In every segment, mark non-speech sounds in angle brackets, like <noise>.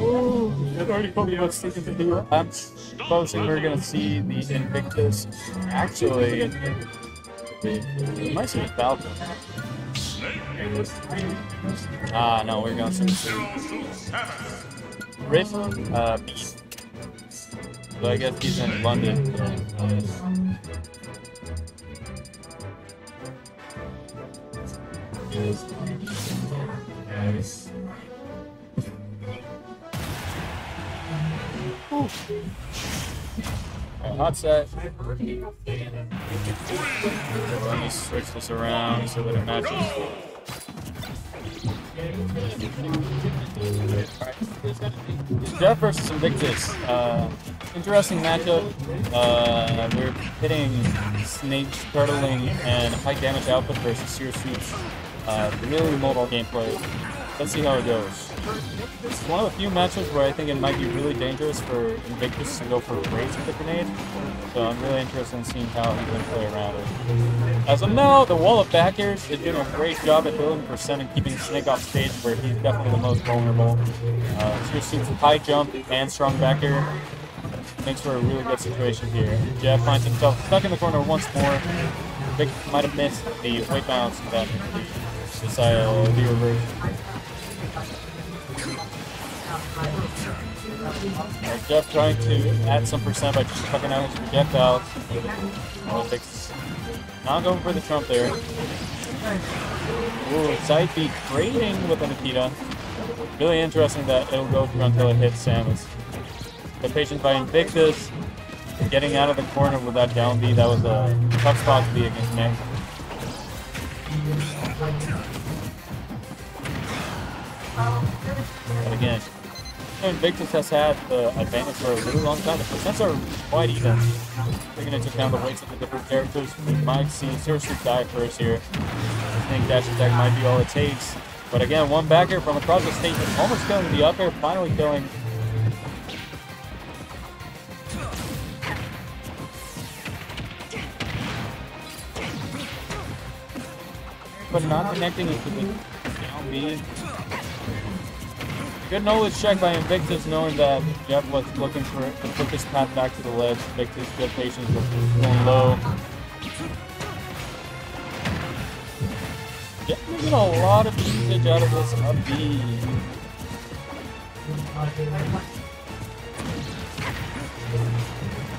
Ooh, it already about sticking to do. I'm supposing we're gonna see the Invictus. Actually, it might see the Falcon. Ah, no, we're gonna see the Rift, uh. So I guess he's in London. Alright, hot set. Let me switch this around so that it matches. Jeff versus Invictus. Uh, interesting matchup. Uh, we're hitting Snake's turtling and high damage output versus Zero Suits. Uh, really mobile gameplay. Let's see how it goes. It's one of the few matchups where I think it might be really dangerous for Invictus to go for raise with the grenade. So I'm really interested in seeing how he's going to play around it. As of now, the wall of backers is doing a great job at building percent and keeping Snake off stage where he's definitely the most vulnerable. Uh, Zero Suits high jump and strong backer makes for a really good situation here. Jeff finds himself stuck in the corner once more. Vic might have missed the weight balance that the, the, uh, the reverse. Uh, Jeff trying to add some percent by just tucking out his projectiles. Oh, fix. Not going for the trump there. Ooh, side B trading with the Nikita. Really interesting that it'll go through until it hits Samus. The patience by Invictus. Getting out of the corner with that down B, that was a tough spot to be against Nick. But again, Invictus has had the advantage for a really long time. The percents are quite even. Taking into account the weights of the different characters, we might see seriously die first here. I think dash attack might be all it takes. But again, one backer from across the is almost killing the air, finally killing but not connecting into the down. Good knowledge check by Invictus, knowing that Jeff was looking for the quickest path back to the ledge. Invictus, good patience, with going low. Jeff getting a lot of usage out of this up B.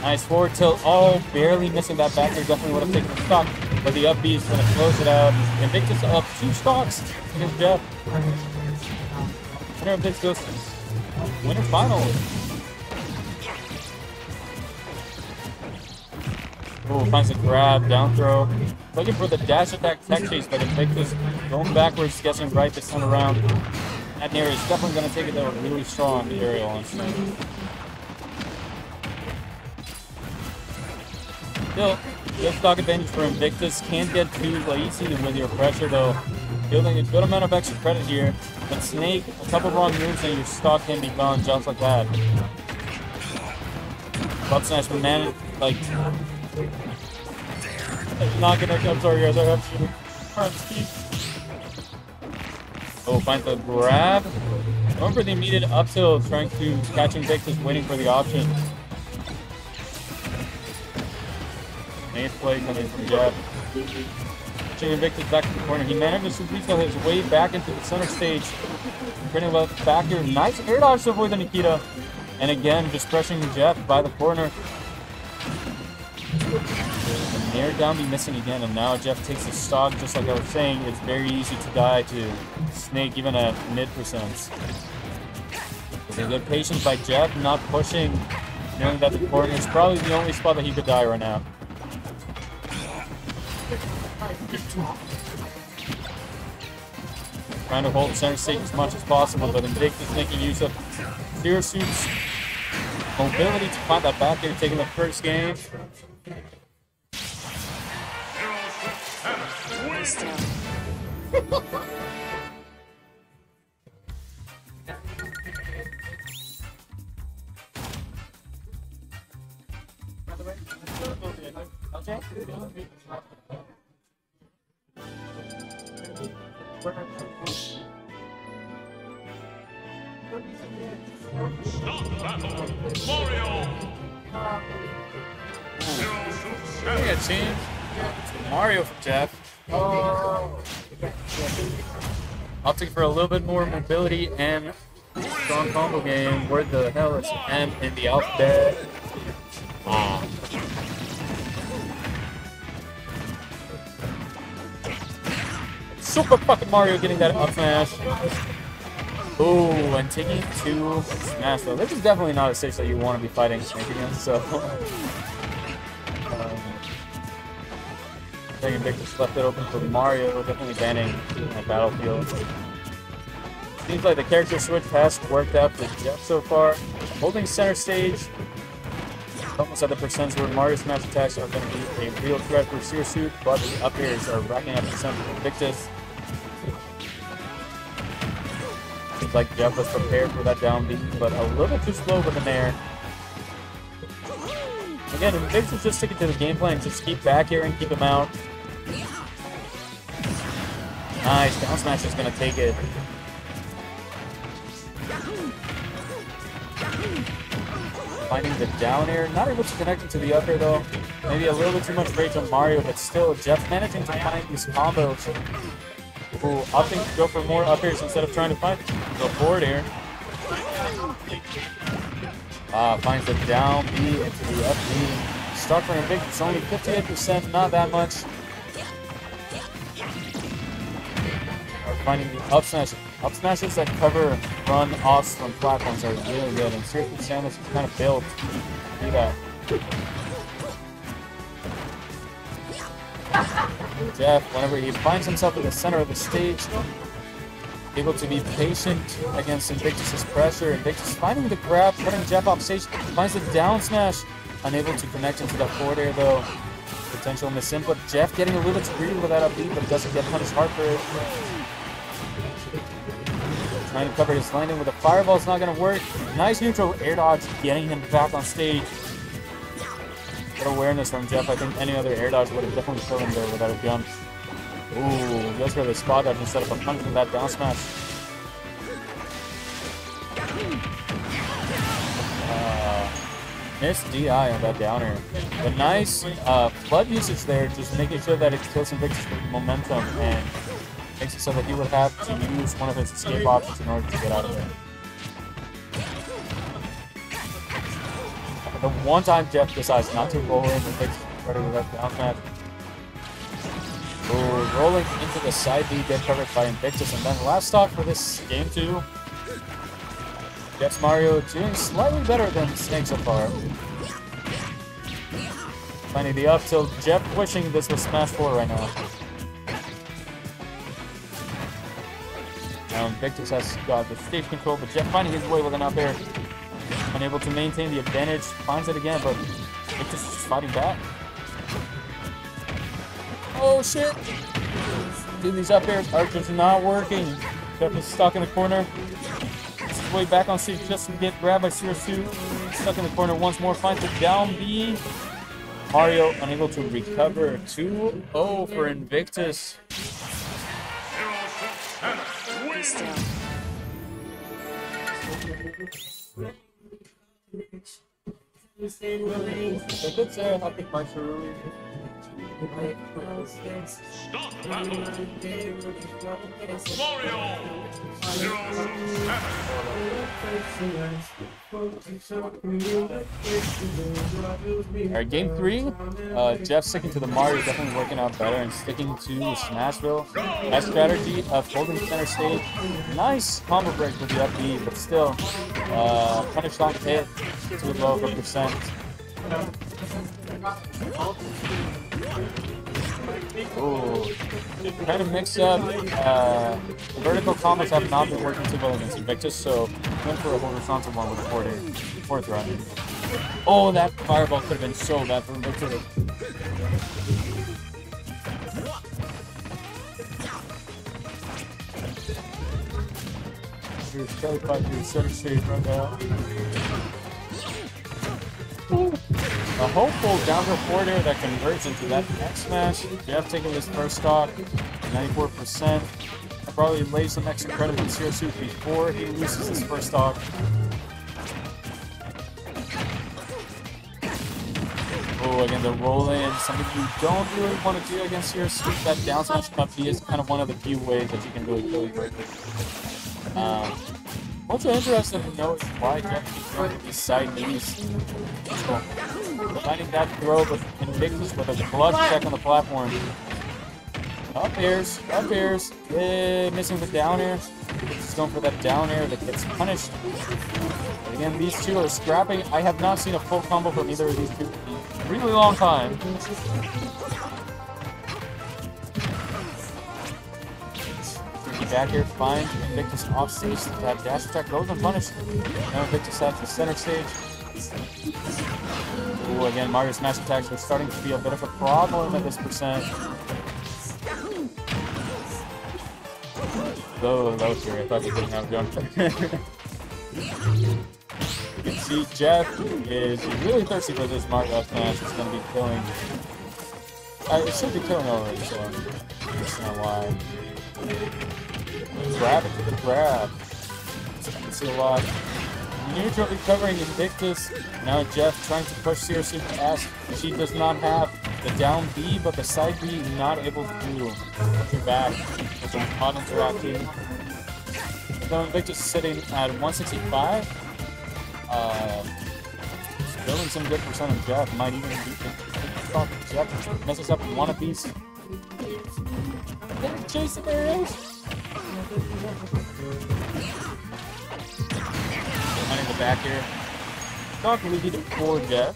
Nice forward tilt. Oh, barely missing that back there. Definitely would have taken the stock. But the up B is going to close it out. Invictus up two stocks against Jeff. Winner of this goes to winner final. Oh, finds a grab, down throw. Looking for the dash attack tech chase, but Invictus going backwards, guessing right this time around. That Nair is definitely going to take it though really strong, aerial on Still, good stock advantage for Invictus. Can't get too lazy with your pressure though. Building a good amount of extra credit here. But Snake, a couple wrong moves and your stock can be gone just like that. Butt Snatch man, like... Not gonna, I'm sorry guys, I have to... Oh, find the grab. For the immediate up tilt, trying to catch Invictus, waiting for the option. Nice play coming from Jeff. Invictus back to the corner. He manages to retail his way back into the center stage. Bringing up back here. Nice air dodge to avoid the Nikita. And again, just pressuring Jeff by the corner. The Nair down B missing again, and now Jeff takes the stock. Just like I was saying, it's very easy to die to Snake, even at mid percents. A good patience by Jeff, not pushing, knowing that the corner is probably the only spot that he could die right now. Trying to hold center stage as much as possible, but Invictus making use of Zero Suit's mobility to find that back there, taking the first game. <laughs> Change. Mario from Jeff. Opting for a little bit more mobility and strong combo game. Where the hell is M in the alphabet? Ah. Super fucking Mario getting that up smash. Ooh, and taking two smash though. This is definitely not a stage that you want to be fighting against, so. <laughs> Vic just left it open for Mario, definitely banning that battlefield. Seems like the character switch has worked out for Jeff so far. Holding center stage, almost at the percents where Mario smash attacks are going to be a real threat for Zero Suit, but the up airs are racking up percent for Invictus. Seems like Jeff was prepared for that down B, but a little too slow with an air. Again, if Invictus just sticking to the game plan, just keep back here and keep him out. Nice, down smash is gonna take it. Finding the down air, not able to connect it to the up air though. Maybe a little bit too much rage on Mario, but still, Jeff managing to find these combos. Ooh, opting to go for more up airs instead of trying to find the forward air. Ah, finds the down B into the up B. Start for Invictus, only 58%, not that much. Are finding the up smash. Up smashes that cover run offs from platforms are really good, and Zero Suit Samus is kind of built to do that. Jeff, whenever he finds himself in the center of the stage, able to be patient against Invictus's pressure. Invictus finding the grab, putting Jeff off stage, finds the down smash, unable to connect into the forward air though. Potential miss input. Jeff getting a little bit greedy with that up B, but doesn't get punished hard for it. Trying to cover his landing with a fireball is not going to work. Nice neutral air dodge, getting him back on stage. Good awareness from Jeff. I think any other air dodge would have definitely killed him there without a jump. Ooh, goes for the spot dodge instead of a punch from that down smash. Uh, missed DI on that downer. But nice uh, flood usage there, just making sure that it kills Invictus with momentum and makes it so that he would have to use one of his escape options in order to get out of there. The one time Jeff decides not to roll in and takes credit with that down smash. Ooh, rolling into the side B, get covered by Invictus, and then last stock for this game two. Jeff's Mario doing slightly better than Snake so far. Finding the up tilt, Jeff wishing this was Smash 4 right now. Now Invictus has got the stage control, but Jeff finding his way with an up air. Unable to maintain the advantage, finds it again, but Invictus is just fighting back. Oh shit! Dude, these up airs are just not working. Stuck in the corner. Way back on stage just to get grabbed by Sirasu. Stuck in the corner once more, finds the down B. Mario unable to recover. 2-0 for Invictus. Alright, game three. Uh, Jeff sticking to the Mario, is definitely working out better and sticking to Smashville. That strategy of holding center stage. Nice combo break with the up B, but still, uh, punished on hit, too low for percent. Ooh. Trying to mix up. Uh, the vertical combos have not been working too well against Invictus, so went for a horizontal one with a fourth, fourth run. Oh, that fireball could have been so bad for Invictus. You're so fight your center stage right now. A hopeful down throw forward air that converts into that X smash. Jeff taking this first stock, 94%. Probably lays some extra credit Zero Suit before he loses his first stock. Oh, again, the roll in, something you don't really want to do against your suit. That down smash up is kind of one of the few ways that you can really kill you with. Um, also interested to know is why Jeff keeps throwing these side knees. So, finding that throw with Invictus with a clutch check on the platform. Up airs, up airs, yeah, missing the down air. Just going for that down air that gets punished. But again, these two are scrapping. I have not seen a full combo from either of these two in a really long time. Back air, fine. Invictus off stage. That dash attack goes unpunished. Now Invictus at the center stage. Ooh, again, Mario's smash attacks are starting to be a bit of a problem at this percent. Oh, that was scary. I thought he didn't have jump. <laughs> you can see Jeff is really thirsty for this Mario smash. It's going to be killing. Uh, it should be killing already, so I understand why. Grab it to the grab. See a lot. Neutral recovering Invictus. Now Jeff trying to push Zero Suit S. She does not have the down B, but the side B not able to do. Back, with some hot interacting. So Invictus sitting at 165. Uh, building some good percent of Jeff. Might even be Jeff messes up one apiece. Chase the. Behind back here. Doc lead for Jeff.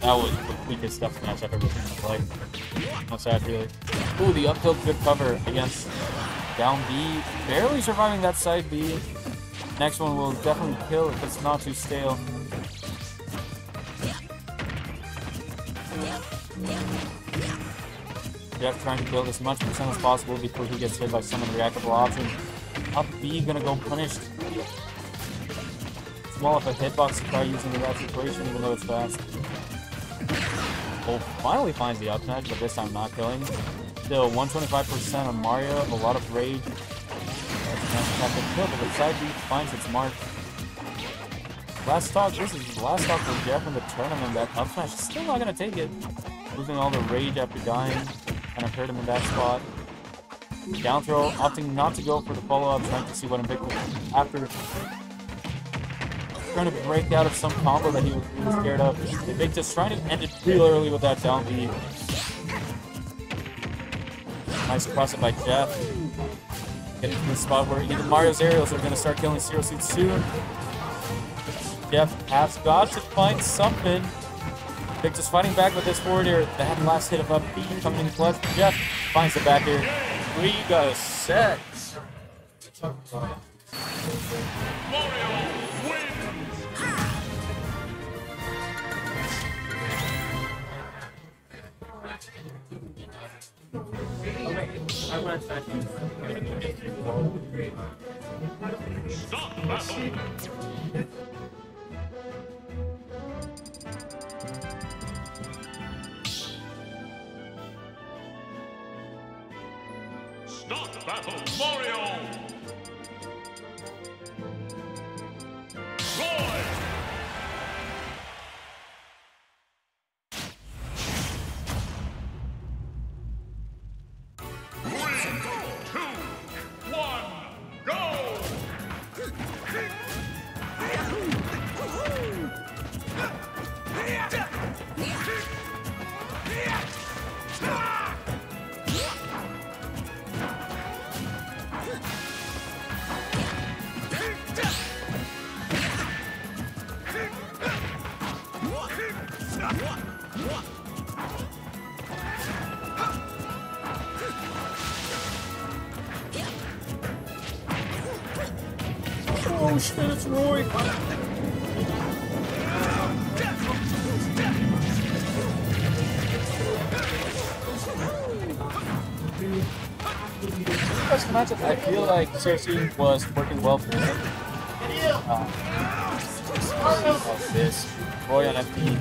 That was the weakest stuff match I've ever seen in the play. No sad, really. Ooh, the up tilt good cover against down B. Barely surviving that side B. Next one will definitely kill if it's not too stale. Jeff trying to build as much percent as possible before he gets hit by some unreactable option. Up B gonna go punished. Small of a hitbox try using the that situation even though it's fast. Oh, finally finds the up smash, but this time not killing. Still 125% on Mario, a lot of rage. Kill, but side B finds its mark. Last stock, this is last stock for Jeff in the tournament. That up smash still not gonna take it. Losing all the rage after dying. Kind of hurt him in that spot. Down throw, opting not to go for the follow-up, trying to see what Invictus after trying to break out of some combo that he was really scared of. Invictus trying to end it real early with that down B. Nice cross it by Jeff. Getting to the spot where even Mario's aerials are going to start killing Zero Suit soon. Jeff has got to find something. Invictus fighting back with this forward air. That last hit of up B coming in clutch. Jeff finds the back air. We got a set. Mario wins. Stop battle. Mario. Roy. Three, It's Roy. I feel like Cersei was working well for him. Uh, this. Roy on FD.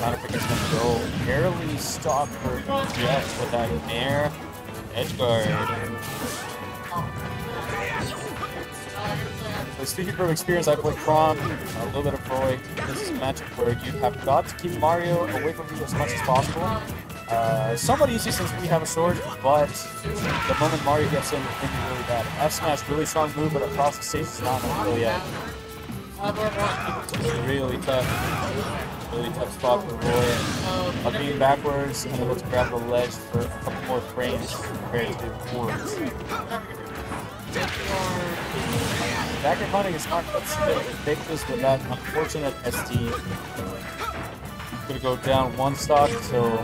Counter pick is gonna go. Barely stop for Jeff with that air edge guard. So speaking from experience, I play Chrom, a little bit of Roy. This is a matchup where you have got to keep Mario away from you as much as possible. Uh, somewhat easy since we have a sword, but the moment Mario gets in, it can be really bad. F smash, really strong move, but across the stage is not really yet. It's really tough. Really tough spot for Roy. Up being backwards and able to grab the ledge for a couple more frames compared to forwards. Backer punting is not ridiculous with that unfortunate SD. Gonna go down one stock, so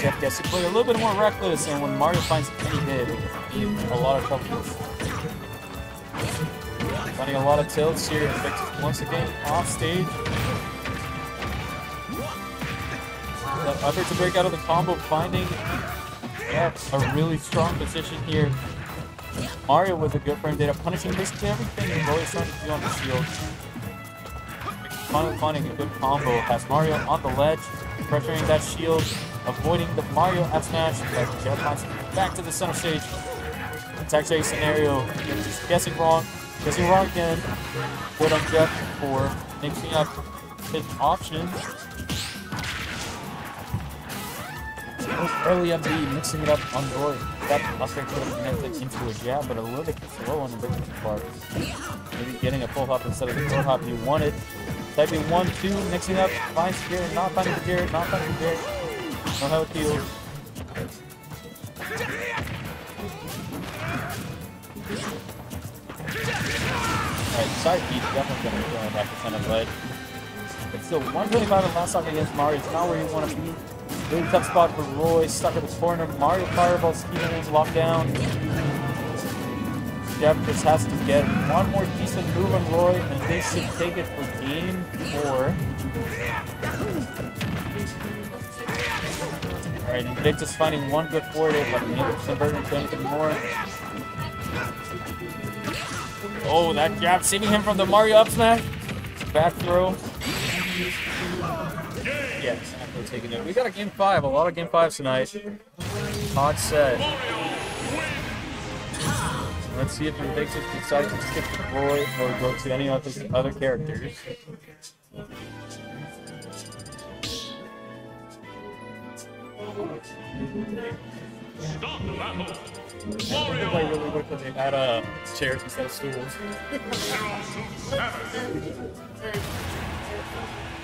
Jeff gets to play a little bit more reckless, and when Mario finds any hit, it can be a lot of trouble. Finding a lot of tilts here, Invictus once again off stage. That effort to break out of the combo, finding yeah, a really strong position here. Mario was a good friend. frame data, punishing basically everything and Roy is trying to do on the shield. Finally finding a good combo, has Mario on the ledge, pressuring that shield, avoiding the Mario F smash, but Jeff finds back to the center stage. It's actually scenario, just guessing wrong, guessing wrong again. Put on Jeff for mixing up his options. Oh, early MD mixing it up on Roy. That air could have connected into a jab, but a little bit slow on the big part. Maybe getting a full hop instead of the full hop you wanted. Typing one, two, mixing up, finds Garrett, not finding Garrett, not finding Garrett. No health heals. Alright, side B definitely gonna going back to center ledge. It's still 125 in last stock against Mario. It's not where you want to be. Really tough spot for Roy, stuck at the corner. Mario Fireball keeping him locked down. Jeff just has to get one more decent move on Roy, and they should take it for game four. Alright, Invictus finding one good forward hit, but unable to convert into anything more. Oh, that jab saving him from the Mario up smash. Back throw. Yes, taking it. We got a game five, a lot of game fives tonight. Hot set. Let's see if Invictus decides to stick to Roy or go to any of his other characters. Stop the battle. Mario. really wish that they had uh, chairs instead of stools. <laughs>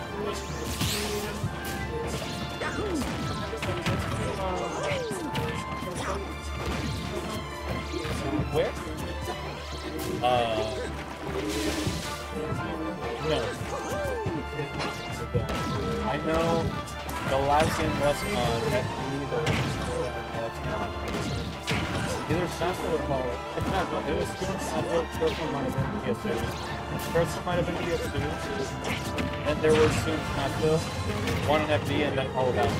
was on but Either Smash or not, it was one might have been PS2. First one might have been PS2. Then there was Smash Bros. One on FD and then Hollow Out.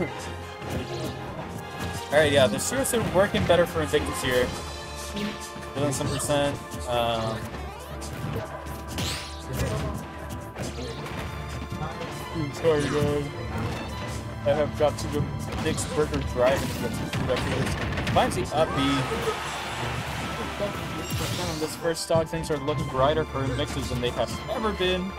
<laughs> Alright, yeah, the Zero's are working better for Invictus here. Doing some percent. Um, Mm, sorry guys. I have got to go Dick's Burger Drive and get some food after Finds the up B. On this first stock, things are looking brighter for mixes than they have ever been.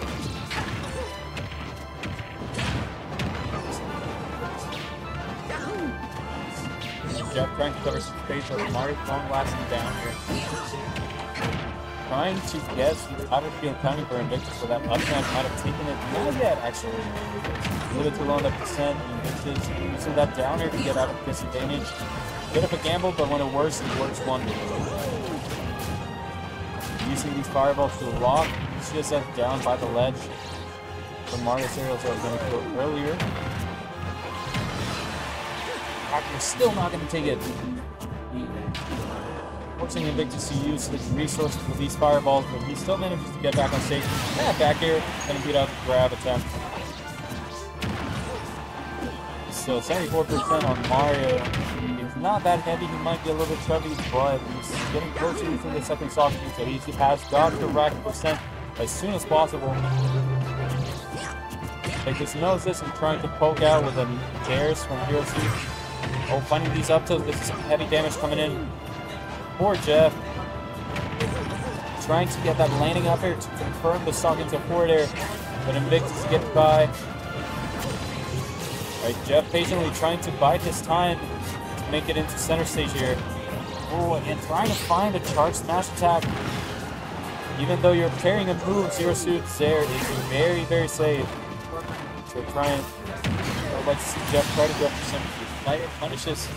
Jeff trying to cover space with Mario long lasting down here. Trying to get the outer field counting for Invictus for that up smash might have taken it. Not yet, actually. A little too low on the percent. Invictus using that downer to get out of disadvantage. Bit of a gamble, but when it works, it works wonders. Using these fireballs to lock CSF down by the ledge. The Mario cereals are going to go earlier. Hacker still not going to take it. Forcing Invictus to use his resources with these fireballs, but he still manages to get back on stage. Yeah, back here, gonna beat out the grab attempt. So 74% on Mario. He's not that heavy, he might be a little bit chubby, but he's getting closer to the second soft speed, so he has got to rack percent as soon as possible. Victus knows this and trying to poke out with the dares from Zero Suit. Oh, finding these up tilts, this is heavy damage coming in. Poor Jeff. Trying to get that landing up here to confirm the stock into forward air, but Invictus gets by. Right, Jeff patiently trying to bide his time to make it into center stage here. Oh, and trying to find a charge smash attack. Even though you're carrying a move, Zero Suit there is very, very safe. So trying, I'd like to see Jeff try to go for some lighter punishes.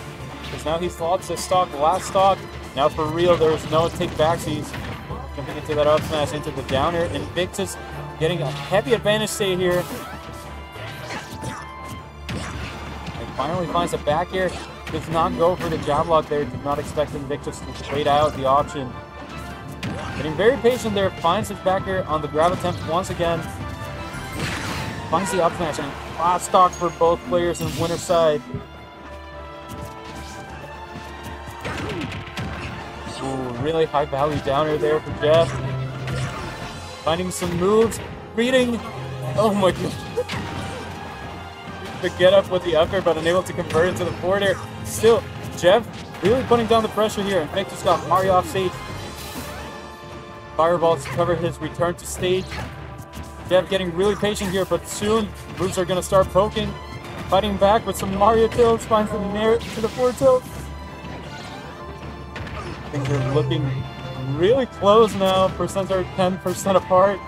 Because now he's lost his stock, last stock. Now for real, there's no take backsies. Jumping into that up smash, into the downer. Invictus getting a heavy advantage stay here. Finally finds a back air. Does not go for the jab lock there. Did not expect Invictus to wait out the option. Getting very patient there. Finds his back air on the grab attempt once again. Finds the up smash and last stock for both players in winner side. Really high value downer there for Jeff. Finding some moves. Reading. Oh my god the get up with the upper, but unable to convert into the forward air. Still, Jeff really putting down the pressure here. And Victor's got Mario off stage. Fireball to cover his return to stage. Jeff getting really patient here, but soon moves are going to start poking. Fighting back with some Mario tilts, finds the merit to the forward tilt. Are looking really close now. Percents are 10% apart.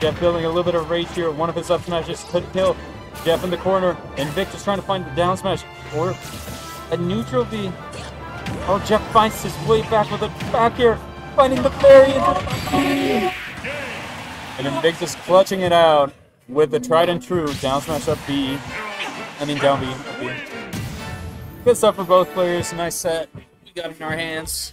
Jeff building a little bit of rage here. One of his up smashes could kill Jeff in the corner. Invictus trying to find the down smash or a neutral B. Oh, Jeff finds his way back with a back here, finding the parry And Invictus clutching it out with the tried and true down smash up B. I mean down B. Up B. Good stuff for both players. Nice set. We got it in our hands.